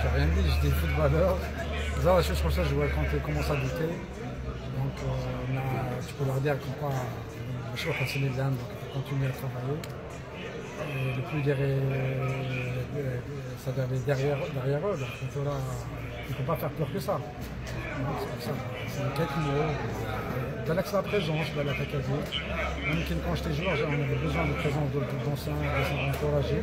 J'ai rien dit, j'étais footballeur. Ça, la chose pour ça, je vois quand ils commencent à douter. Donc, euh, a- tu peux leur dire qu'on quoi, je suis au de l'Inde, donc il faut continuer à travailler. Et le plus derrière, euh, ça doit derrière, derrière eux, donc il là- ne faut pas faire peur que ça. C'est quelques mots. De l'axe la présence, de la. Même quand j'étais joueur, on avait besoin de présence de- de- d'anciens, d'anciens encouragés.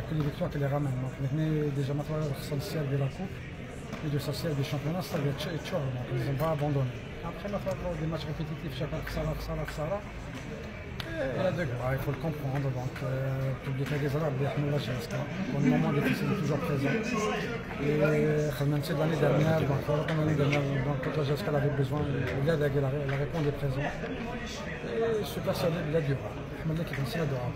que les victoires qui les ramènent. Donc maintenant, déjà maintenant, le social de la coupe et le social du championnat, ça va être chaud. Donc ils n'ont pas abandonné. Après, il faut le comprendre. Donc, le public a des Pour le moment, difficile est toujours présent. Et euh, même de l'année dernière, donc, l'année dernière, donc quand Jessica avait besoin, euh, il a la, la réponse est présente. Et je suis persuadé qu'il a du bras. Ahmed qui est adorable.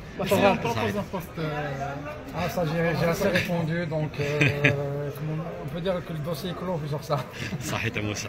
Ah, ça, j'ai assez répondu. Donc, on peut dire que le dossier est clos sur ça. Ça a été moi, ça.